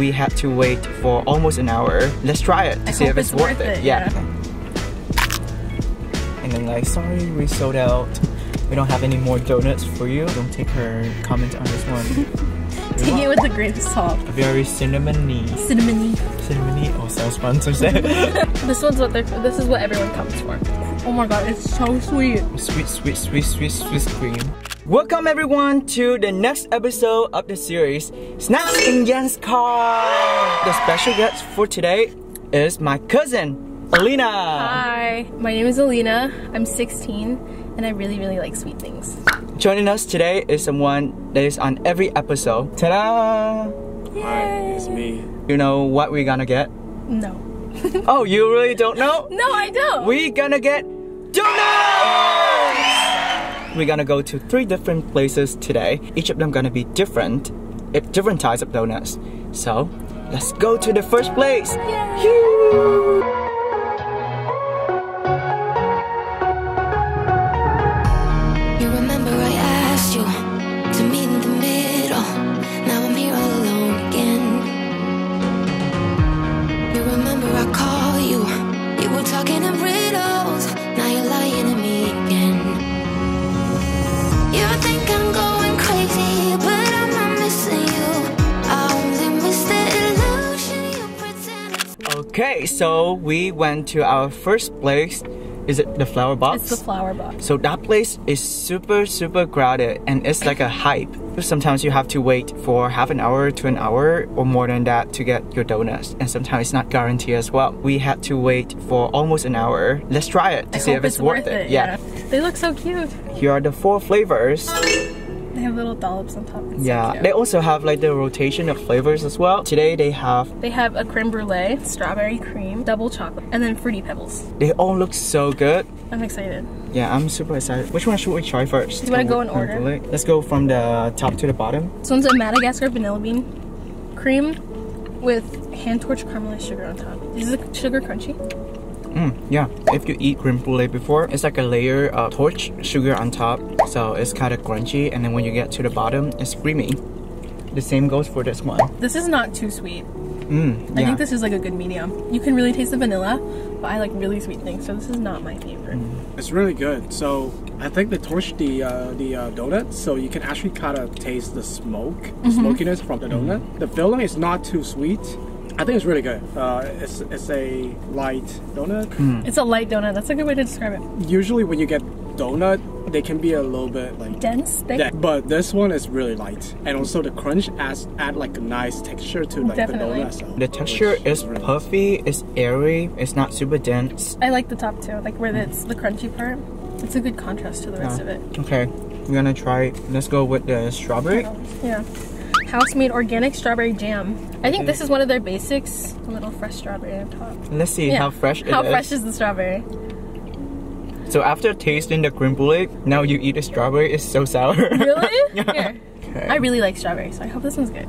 We had to wait for almost an hour. Let's try it to I see if it's, it's worth worth it. it, Yeah. yeah. And then like, sorry, we sold out. We don't have any more donuts for you. Don't take her comment on this one. Take it with a grain of salt. very cinnamony, Cinnamony. cinnamony. Oh, sales sponsors there. This one's what they're. This is what everyone comes for. Oh my god, it's so sweet. Sweet, sweet, sweet, sweet, sweet cream. Welcome everyone to the next episode of the series Snacks in Danh's Car. The special guest for today is my cousin, Elina. Hi, my name is Elina. I'm 16, and I really, really like sweet things. Joining us today is someone that is on every episode. Ta-da! Hi, it's me. You know what we're gonna get? No. Oh, you really don't know? No, I don't. We're gonna get donuts! We're gonna go to three different places today. Each of them gonna be different, eh, different types of donuts. So, let's go to the first place. Yoo! You Okay, so we went to our first place. Is it the Flour Box? It's the Flour Box. So that place is super super crowded and it's like a hype. Sometimes you have to wait for half an hour to an hour or more than that to get your donuts and sometimes it's not guaranteed as well. We had to wait for almost an hour. Let's try it to I see if it's, worth it. Yeah. They look so cute. Here are the four flavors. They have little dollops on top. It's Yeah. cute. They also have like the rotation of flavors as well. Today they have They have a creme brulee, strawberry cream, double chocolate, and then fruity pebbles. they all look so good. I'm excited. Yeah, I'm super excited. Which one should we try first? You wanna go in order? brulee? Let's go from the top to the bottom. This one's a Madagascar vanilla bean cream with hand torch caramelized sugar on top. This Is a sugar crunchy? Mm, yeah, if you eat creme brulee before, it's like a layer of torch sugar on top, so it's kind of crunchy, and then when you get to the bottom, it's creamy. The same goes for this one. This is not too sweet. Mm, I think this is like a good medium. You can really taste the vanilla, but I like really sweet things, so this is not my favorite. It's really good. So I think they torched the uh, the uh, donut, so you can actually kind of taste the smoke, the smokiness from the donut. The filling is not too sweet. I think it's really good. Uh, it's it's a light donut. It's a light donut. That's a good way to describe it. Usually when you get donut, they can be a little bit like Dense, thick. that, but this one is really light, and also the crunch adds add like a nice texture to like Definitely. the donut. Itself, the texture is really- puffy, it's airy, it's not super dense. I like the top too, like where it's the crunchy part. It's a good contrast to the rest Yeah. of it. Okay, we're gonna try. Let's go with the strawberry. Yeah. House made organic strawberry jam. I think this is one of their basics. A little fresh strawberry on top. Let's see Yeah. how fresh it is. How fresh is the strawberry? So after tasting the creme brulee, now you eat the strawberry. It's so sour. Really? Yeah. Here. Okay. I really like strawberry, so I hope this one's good.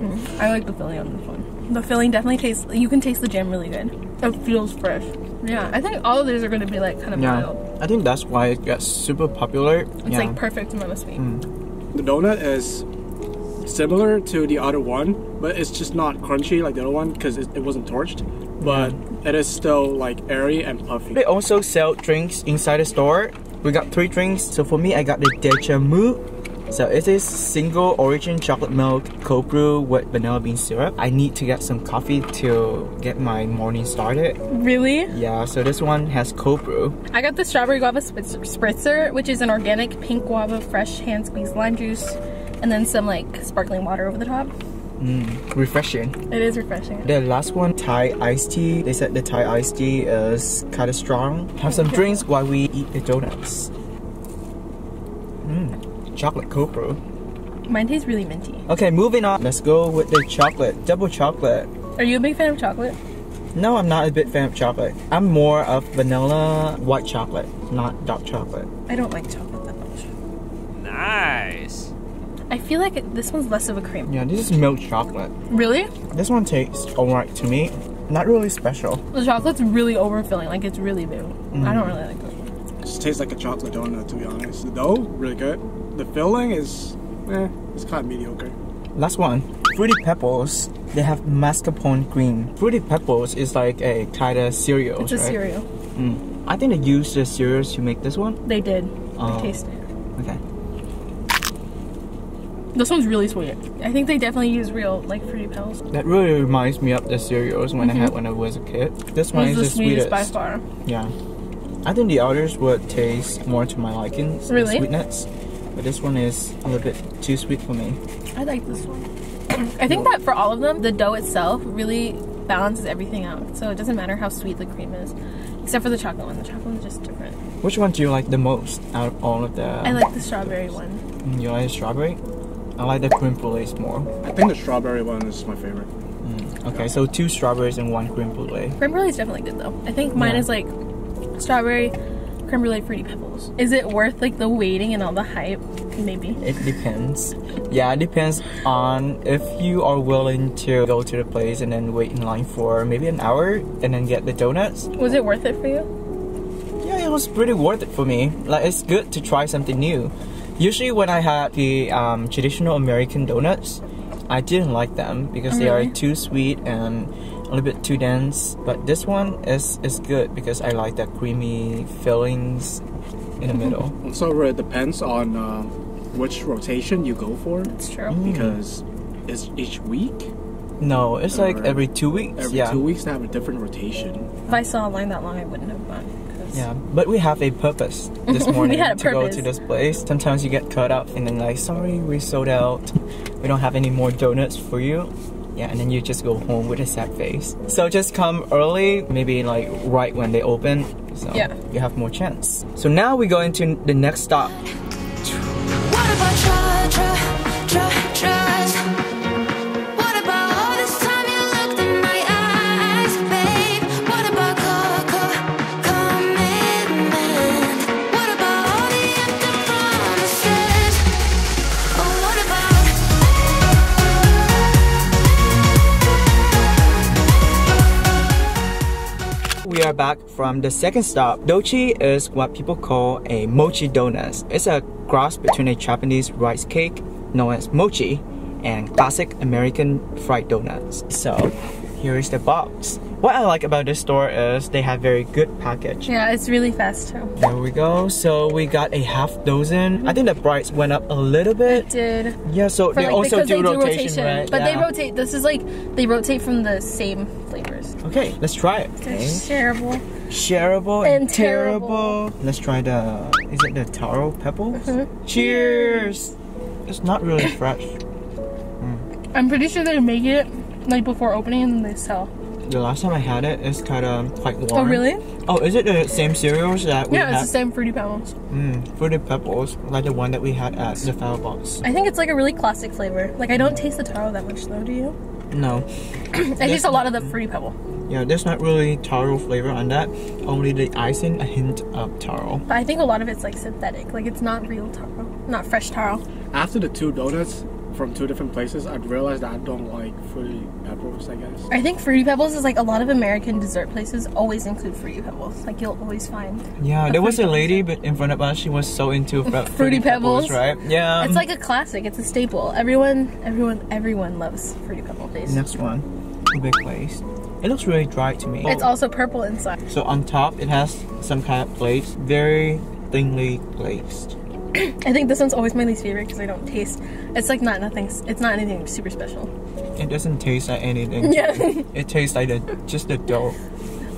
Mm, I like the filling on this one. The filling definitely tastes. You can taste the jam really good. It feels fresh. Yeah, I think all of these are going to be like kind of Yeah, mild. I think that's why it got super popular. It's yeah. like perfect amount of sweet. The donut is similar to the other one, but it's just not crunchy like the other one because it, it wasn't torched. But it is still like airy and puffy. They also sell drinks inside the store. We got three drinks. So for me, I got the Deja Mu. So it is single origin chocolate milk cold brew with vanilla bean syrup. I need to get some coffee to get my morning started. Really? Yeah, so this one has cold brew. I got the strawberry guava spritzer, spritzer, which is an organic pink guava, fresh hand squeezed lime juice, and then some like sparkling water over the top. Mm, refreshing. It is refreshing. The last one, Thai iced tea. They said the Thai iced tea is kind of strong. Have some drinks while we eat the donuts. Chocolate cold brew. Mine tastes really minty. Okay, moving on. Let's go with the chocolate, double chocolate. Are you a big fan of chocolate? No, I'm not a big fan of chocolate. I'm more of vanilla white chocolate, not dark chocolate. I don't like chocolate that much. Nice. I feel like it, this one's less of a cream. Yeah, this is milk chocolate. Really? This one tastes alright to me. Not really special. The chocolate's really overfilling, like it's really big. I mm. don't really like this one. It just tastes like a chocolate donut to be honest. The dough, really good. The filling is eh. It's kind of mediocre. Last one, Fruity Pebbles. They have mascarpone cream. Fruity Pebbles is like a kind of cereal, It's a right? cereal. Mm. I think they used the cereals to make this one. They did. Oh. I taste it. Okay. This one's really sweet. I think they definitely use real like fruity pebbles. That really reminds me of the cereals when I had when I was a kid. This one is Mm-hmm. the the sweetest sweetest. by far. Yeah. I think the others would taste more to my liking. the Really? Sweetness. But this one is a little bit too sweet for me. I like this one. I think that for all of them, the dough itself really balances everything out. So it doesn't matter how sweet the cream is, except for the chocolate one. The chocolate one's just different. Which one do you like the most out of all of the? I like the strawberry one. Mm, You like the strawberry? I like the cream brulee more. I think the strawberry one is my favorite. Okay, so two strawberries and one cream brulee. Cream brulee is definitely good though. I think mine Yeah. is like strawberry, brulee, fruity pebbles. Is it worth like the waiting and all the hype? Maybe. It depends. Yeah, it depends on if you are willing to go to the place and then wait in line for maybe an hour and then get the donuts. Was it worth it for you? Yeah, it was pretty worth it for me. Like, it's good to try something new. Usually, when I had the um, traditional American donuts, I didn't like them because they Really? are too sweet and a little bit too dense. But this one is is good because I like that creamy fillings in the middle. So it really depends on uh, which rotation you go for It's true. Mm. because it's each week. No, it's like every two weeks. Every yeah. two weeks they have a different rotation. If I saw a line that long, I wouldn't have gone. 'cause- Yeah, but we have a purpose this morning had a to go to this place. Sometimes you get caught up and then like, sorry, we sold out. We don't have any more donuts for you. Yeah, and then you just go home with a sad face. So just come early, maybe like right when they open. So Yeah. you have more chance. So now we go into the next stop. From the second stop. Dochi is what people call a mochi donut. It's a cross between a Japanese rice cake known as mochi and classic American fried donuts. So here is the box. What I like about this store is they have very good package. Yeah, it's really fast too. There we go. So we got a half dozen. I think the price went up a little bit. It did Yeah, so for they like also do they do rotation, rotation, right? but they rotate. This is like they rotate from the same flavors. Okay, let's try it. They're Okay. shareable. Shareable and, And terrible. Let's try the. Is it the taro pebbles? Mm-hmm. Cheers! It's not really fresh. I'm pretty sure they make it like before opening and then they sell. The last time I had it, it's kind of quite warm. Oh really? Oh, is it the same cereals that we Yeah, it's had? the same fruity pebbles. Mm, fruity pebbles, like the one that we had at the Flour Box. I think it's like a really classic flavor. Like I don't taste the taro that much though. Do you? No, I taste a lot of the fruity pebble. yeah, there's not really taro flavor on that. Only the icing, a hint of taro. But I think a lot of it's like synthetic. Like it's not real taro, not fresh taro. After the two donuts from two different places, I realized that I don't like fruity pebbles. I guess. I think fruity pebbles is like a lot of American dessert places always include fruity pebbles. Like you'll always find. Yeah, there was a lady but in front of us. She was so into fr- fruity, Pebbles. right? Yeah. It's like a classic. It's a staple. Everyone, everyone, everyone loves fruity pebble taste. Next one, a big place. It looks really dry to me. It's also purple inside. So on top, it has some kind of glaze, very thinly glazed. I think this one's always my least favorite because I don't taste. It's like not nothing. It's not anything super special. It doesn't taste like anything. Yeah. It tastes like the, just the dough.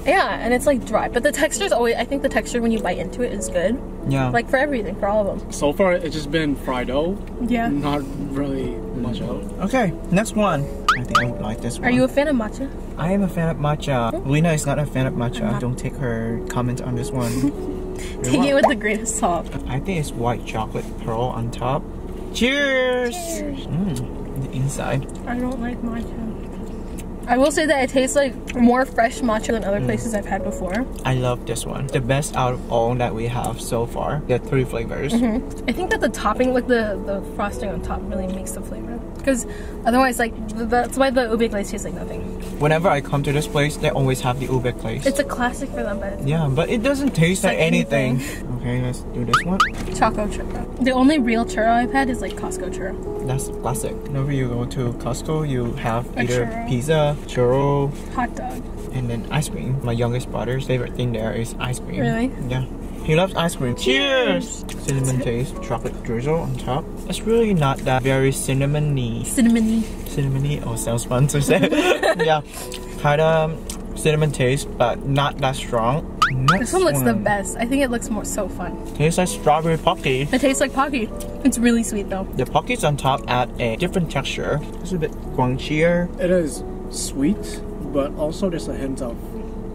Yeah, and it's like dry, but the texture is always. I think the texture when you bite into it is good. Yeah. Like for everything, for all of them. So far, it's just been fried dough, Yeah. not really much else. okay, next one. I think I would like this one. Are you a fan of matcha? I am a fan of matcha. Mm-hmm. Lena is not a fan of matcha. Don't take her comment on this one. Take it with the grain of salt. I think it's white chocolate pearl on top. Cheers! Mm, the inside. I don't like matcha. I will say that it tastes like more fresh matcha than Mm. other places I've had before. I love this one. The best out of all that we have so far. There are three flavors. I think that the topping, like the the frosting on top, really makes the flavor Because otherwise, like that's why the ube glaze tastes like nothing. Whenever I come to this place, they always have the ube glaze. It's a classic for them, but yeah, but it doesn't taste like, like anything. anything. Okay, let's do this one. choco churro. The only real churro I've had is like Costco churro. That's classic. Whenever you go to Costco, you have A either churro. pizza, churro, Hot dog. and then ice cream. My youngest brother's favorite thing there is ice cream. Really? Yeah. He loves ice cream. Cheers! Cinnamon taste, chocolate drizzle on top. It's really not that very cinnamony. Cinnamony. Cinnamony? Oh, sounds fun to say. yeah. Kind of cinnamon taste, but not that strong. Next This one looks the best. I think it looks more so fun. Tastes like strawberry pocky. It tastes like Pocky. It's really sweet though. The pockies on top add a different texture. It's a bit guangchier. It is sweet, but also there's a hint of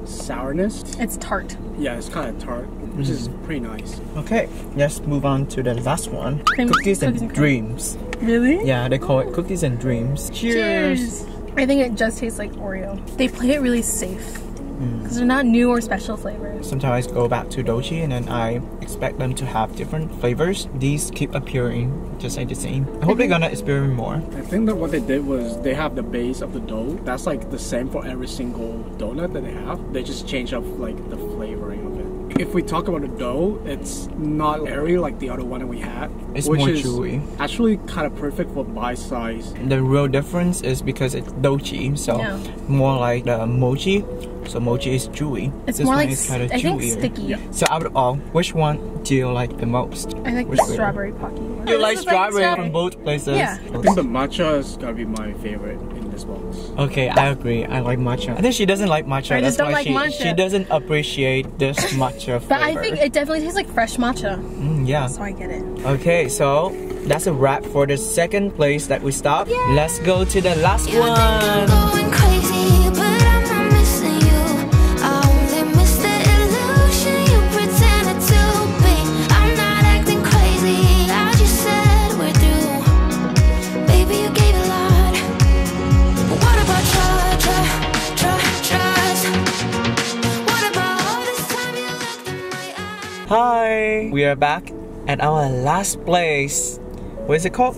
sourness. It's tart. Yeah, it's kind of tart, which is pretty nice. Okay, let's move on to the last one. Cream- cookies and cookies and cream. dreams. Really? Yeah, they call it cookies and dreams. Cheers! I think it just tastes like Oreo. They play it really safe. Hmm. Because they're not new or special flavors. Sometimes I go back to Dochi and then I expect them to have different flavors. These keep appearing just like the same. I hope they're gonna experiment more. I think that what they did was they have the base of the dough. That's like the same for every single donut that they have. They just change up like the flavoring of it. If we talk about the dough, it's not airy like the other one that we had. It's which more is chewy. Actually, kind of perfect for bite size. The real difference is because it's Dochi, so Yeah. more like the mochi. So mochi is chewy. It's This more one like, is kinda I think, sticky. Yeah. So out of all, which one do you like the most? I like Which the flavor? strawberry Pocky one. You This like strawberry stra- from both places? Yeah. I think the matcha is gotta be my favorite in this box. Okay, I agree. I like matcha. I think she doesn't like matcha. I That's just don't why like she, matcha. she doesn't appreciate this matcha flavor. But I think it definitely tastes like fresh matcha. Mm, yeah. So I get it. Okay, so that's a wrap for the second place that we stopped. Let's go to the last You think I'm one. We are back at our last place. What is it called?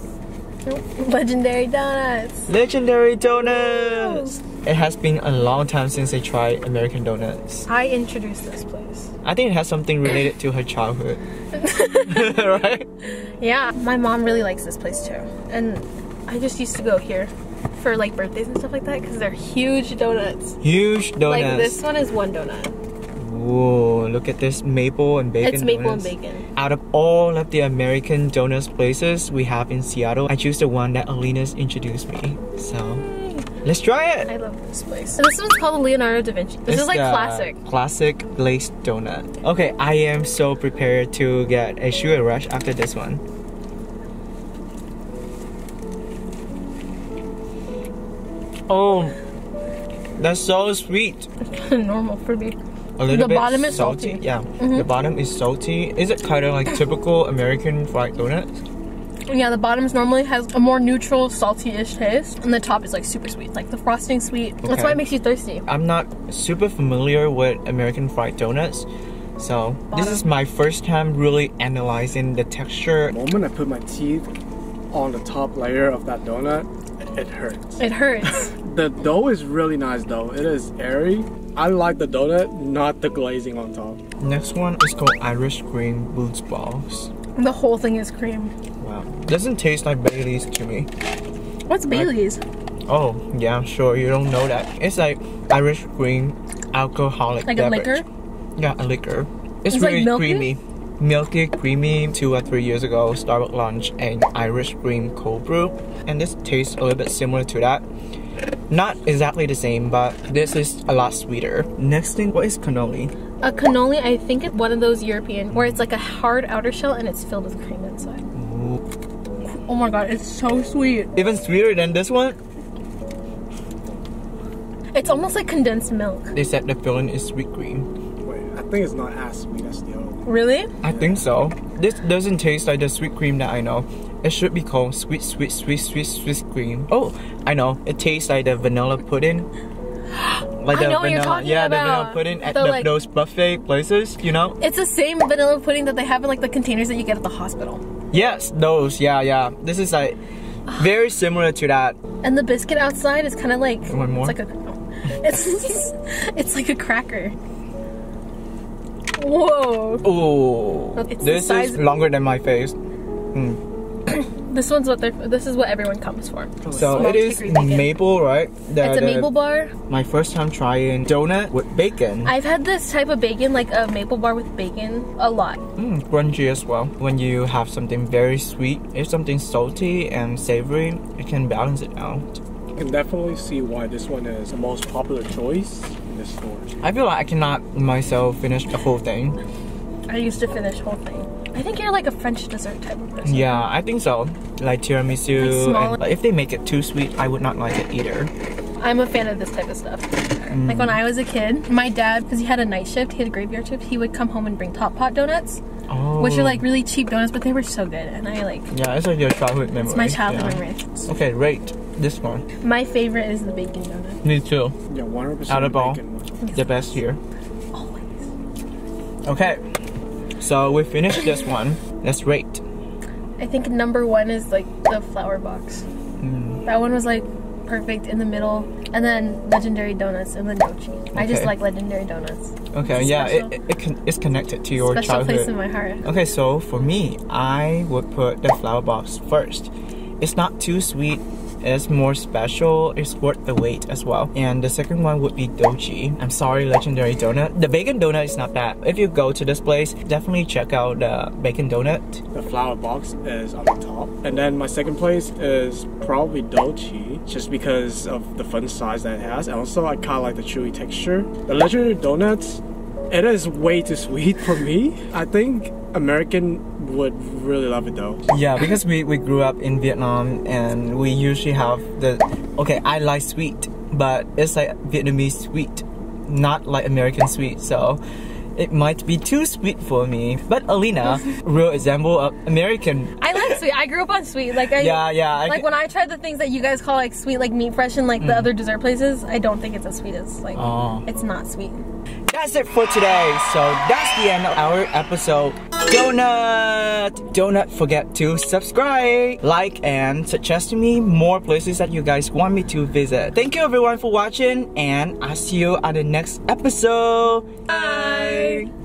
Legendary donuts. Legendary Donuts. It has been a long time since I tried American donuts. I introduced this place. I think it has something related to her childhood. right? Yeah, my mom really likes this place too. And I just used to go here for like birthdays and stuff like that because they're huge donuts. Huge donuts. Like this one is one donut. Whoa, look at this maple and bacon. it's maple donuts. and bacon. Out of all of the American donuts places we have in Seattle, I choose the one that Elina's introduced me. So mm. let's try it. I love this place. And this one's called Leonardo da Vinci. This It's is like classic. Classic glazed donut. Okay, I am so prepared to get a sugar rush after this one. Oh, that's so sweet. It's Normal for me. A little The bit bottom is salty. salty. Yeah, Mm-hmm. the bottom is salty. Is it kind of like typical American fried donuts? Yeah, the bottoms normally has a more neutral, salty-ish taste, and the top is like super sweet, like the frosting sweet. That's why it makes you thirsty. I'm not super familiar with American fried donuts, so this is my first time really analyzing the texture. The moment I put my teeth on the top layer of that donut, it hurts. It hurts. The dough is really nice though. It is airy. I like the donut, not the glazing on top. Next one is called Irish cream boots balls. the whole thing is cream. Wow, doesn't taste like Bailey's to me. What's Bailey's? Oh yeah, I'm sure. You don't know that. It's like Irish cream alcoholic Like a liquor? Yeah, a liquor. It's, It's like really milky? creamy. Milky, creamy. Two or three years ago, Starbucks launched an Irish cream cold brew, and this tastes a little bit similar to that. Not exactly the same, but this is a lot sweeter. Next thing, what is cannoli? A cannoli, I think it's one of those European where it's like a hard outer shell and it's filled with cream inside. Ooh. Oh my god, it's so sweet. Even sweeter than this one. It's almost like condensed milk. They said the filling is sweet cream. Wait, I think it's not as sweet as the other one. Really? I think so. This doesn't taste like the sweet cream that I know. It should be called sweet, sweet, sweet, sweet, sweet cream. Oh, I know. It tastes like the vanilla pudding. Like I the know what you're vanilla, yeah, the vanilla pudding at The, the, like- those buffet places. You know? It's the same vanilla pudding that they have in like the containers that you get at the hospital. Yes, those. Yeah, yeah. This is like Very similar to that. And the biscuit outside is kind of like One more? It's like a it's it's like a cracker. Whoa! Oh, this is longer than my face. Hmm. This one's what they're. This is what everyone comes for. So Smoked it is maple, right? The- It's a the- maple bar. My first time trying donut with bacon. I've had this type of bacon, like a maple bar with bacon, a lot. Mm, crunchy as well. When you have something very sweet, if something salty and savory, it can balance it out. You can definitely see why this one is the most popular choice in this store. I feel like I cannot myself finish the whole thing. I used to finish whole thing. I think you're like a French dessert type of person. Yeah, I think so. Like tiramisu, Like small- and, but if they make it too sweet, I would not like it either. I'm a fan of this type of stuff. Mm. Like when I was a kid, my dad, because he had a night shift, he had a graveyard shift, he would come home and bring Top Pot donuts, Oh, which are oh. like really cheap donuts, but they were so good. And I like, yeah, it's like your childhood memory. it's my childhood yeah. memory. Okay, rate this one. My favorite is the bacon donut. Me too. Yeah, 100% Out of ball. bacon. The best here. Always. Okay, so we finished this one. Let's rate. I think number one is like the Flour Box. Mm. That one was like perfect in the middle. And then legendary donuts and then dochi. I just like legendary donuts. Okay, It's yeah, special. it, it con- it's connected to your Special childhood. place in my heart. Okay, so for me, I would put the Flour Box first. It's not too sweet. It's more special. It's worth the wait as well. And the second one would be Dochi. I'm sorry, Legendary Donut. The bacon donut is not bad. If you go to this place, definitely check out the bacon donut. The Flour Box is on the top. And then my second place is probably Dochi, just because of the fun size that it has. And also I kinda like the chewy texture. The legendary donuts, it is way too sweet for me. I think American would really love it though. Yeah, because we, we grew up in Vietnam and we usually have the okay, I like sweet, but it's like Vietnamese sweet, not like American sweet. So it might be too sweet for me. But Elina, real example of American. I like sweet. I grew up on sweet. Like I Yeah, yeah. I like when I tried the things that you guys call like sweet, like Meet Fresh and like the other dessert places, I don't think it's as sweet as like Mm. Oh. it's not sweet. That's it for today. So that's the end of our episode. Donut! Don't forget to subscribe, like, and suggest to me more places that you guys want me to visit. Thank you everyone for watching, and I'll see you on the next episode. Bye!